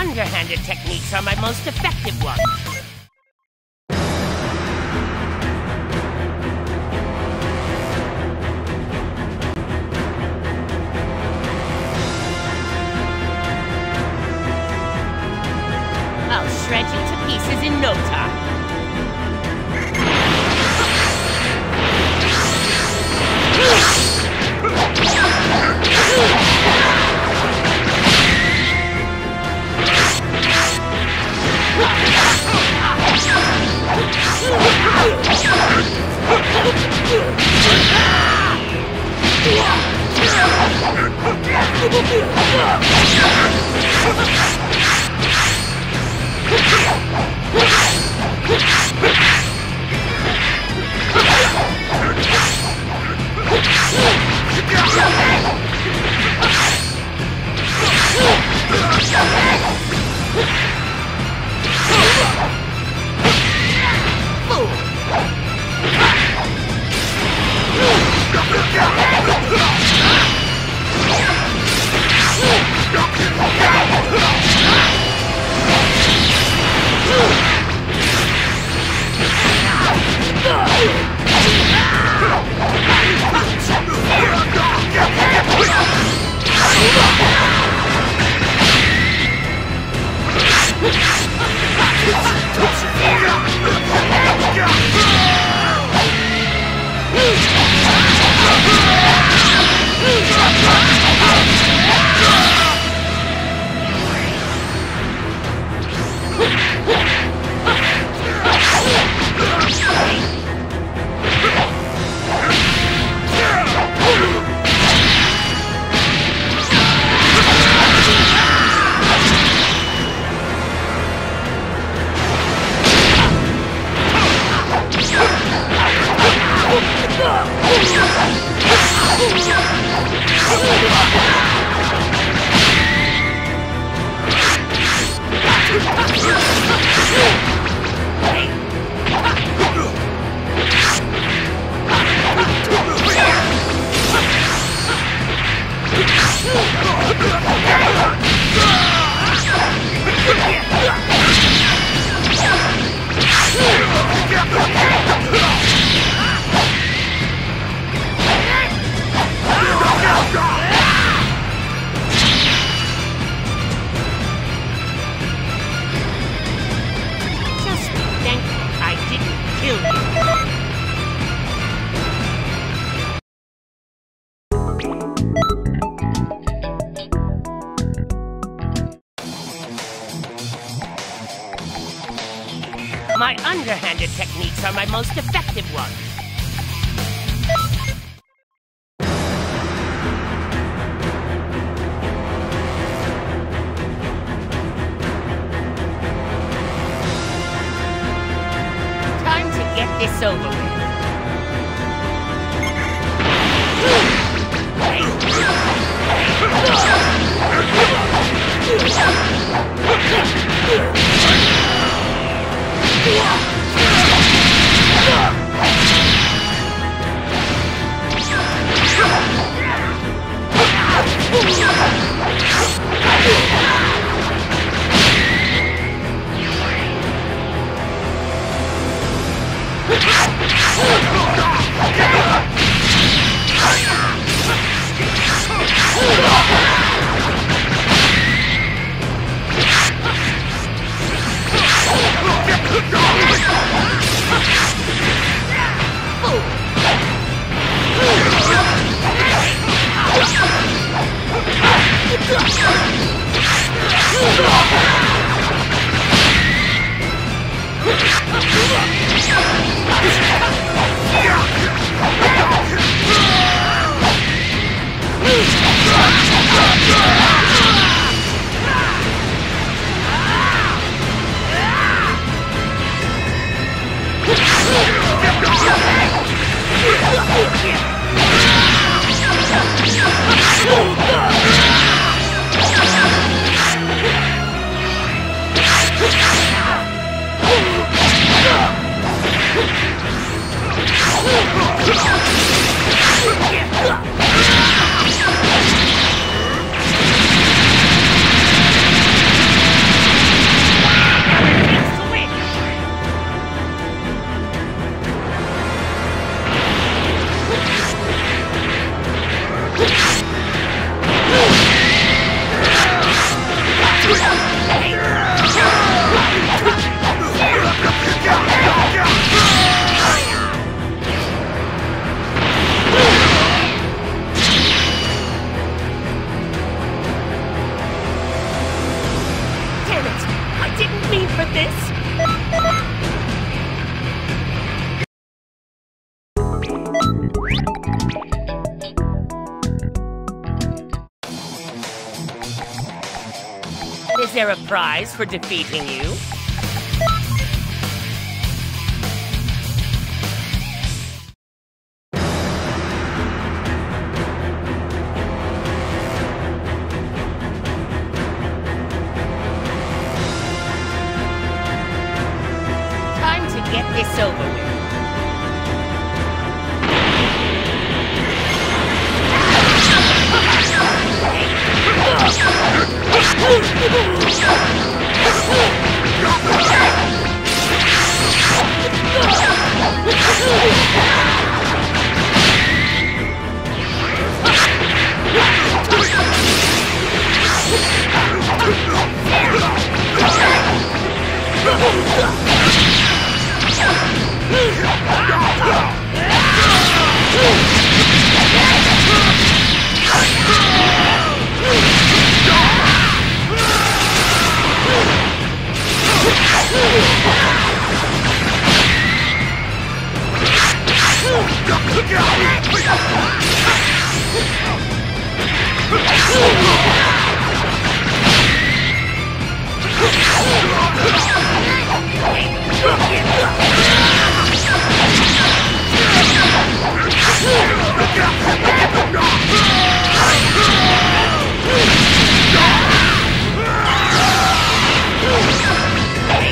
underhanded techniques are my most effective ones. I'll shred you to pieces in no time. Yeah! Techniques are my most effective ones. Go! There a prize for defeating you? よっしゃ!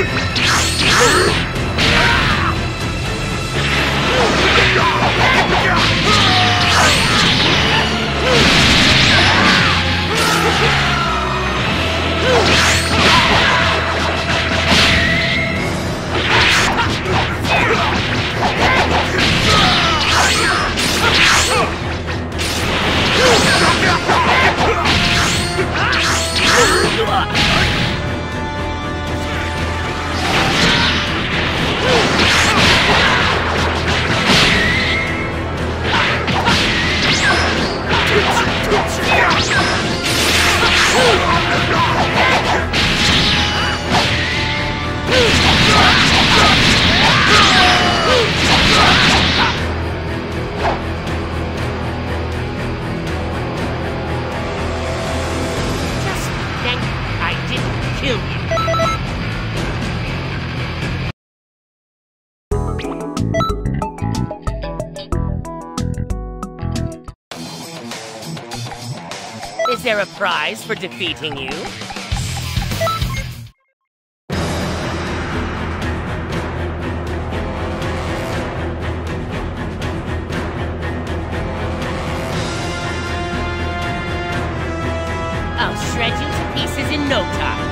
Just think I didn't kill you. Is there a prize for defeating you? I'll shred you to pieces in no time.